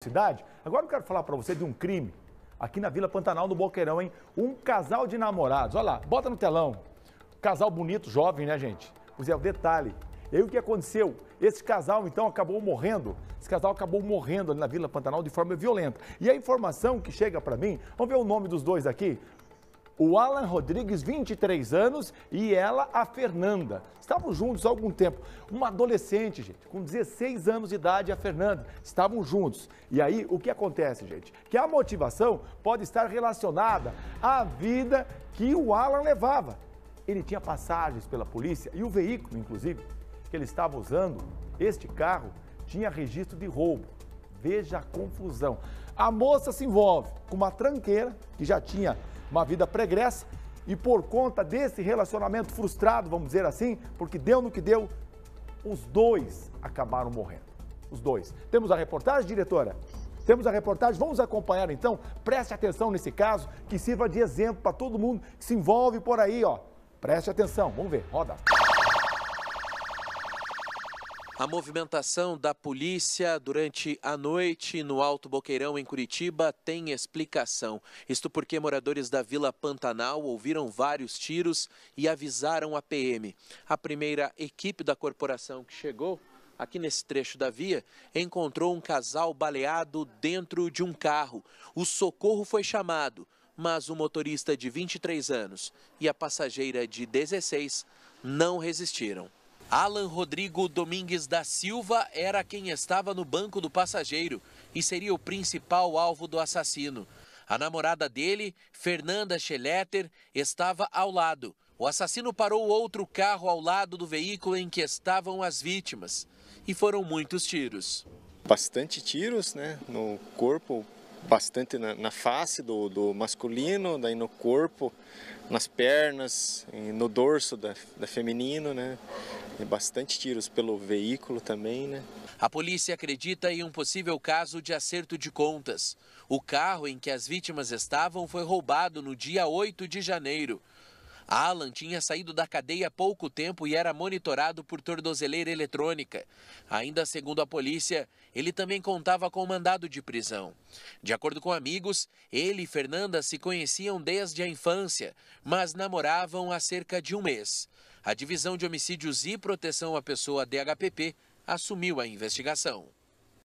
cidade. Agora eu quero falar para você de um crime aqui na Vila Pantanal, no Boqueirão, hein? Um casal de namorados. Olha lá, bota no telão. Casal bonito, jovem, né, gente? Pois é, o detalhe. E aí o que aconteceu? Esse casal, então, acabou morrendo. Esse casal acabou morrendo ali na Vila Pantanal de forma violenta. E a informação que chega para mim, vamos ver o nome dos dois aqui? O Alan Rodrigues, 23 anos, e ela, a Fernanda. Estavam juntos há algum tempo. Uma adolescente, gente, com 16 anos de idade, a Fernanda. Estavam juntos. E aí, o que acontece, gente? Que a motivação pode estar relacionada à vida que o Alan levava. Ele tinha passagens pela polícia e o veículo, inclusive, que ele estava usando, este carro, tinha registro de roubo. Veja a confusão. A moça se envolve com uma tranqueira que já tinha uma vida pregressa e por conta desse relacionamento frustrado, vamos dizer assim, porque deu no que deu, os dois acabaram morrendo. Os dois. Temos a reportagem, diretora? Temos a reportagem, vamos acompanhar então. Preste atenção nesse caso, que sirva de exemplo para todo mundo que se envolve por aí, ó. Preste atenção, vamos ver, roda. A movimentação da polícia durante a noite no Alto Boqueirão, em Curitiba, tem explicação. Isto porque moradores da Vila Pantanal ouviram vários tiros e avisaram a PM. A primeira equipe da corporação que chegou aqui nesse trecho da via, encontrou um casal baleado dentro de um carro. O socorro foi chamado, mas o motorista de 23 anos e a passageira de 16 não resistiram. Alan Rodrigo Domingues da Silva era quem estava no banco do passageiro e seria o principal alvo do assassino. A namorada dele, Fernanda Scheletter, estava ao lado. O assassino parou outro carro ao lado do veículo em que estavam as vítimas. E foram muitos tiros. Bastante tiros né, no corpo, bastante na, na face do, do, masculino, daí no corpo, nas pernas, no dorso da, da feminino, né? Bastante tiros pelo veículo também, né? A polícia acredita em um possível caso de acerto de contas. O carro em que as vítimas estavam foi roubado no dia 8 de janeiro. Alan tinha saído da cadeia há pouco tempo e era monitorado por tornozeleira eletrônica. Ainda segundo a polícia, ele também contava com mandado de prisão. De acordo com amigos, ele e Fernanda se conheciam desde a infância, mas namoravam há cerca de um mês. A Divisão de Homicídios e Proteção à Pessoa DHPP assumiu a investigação.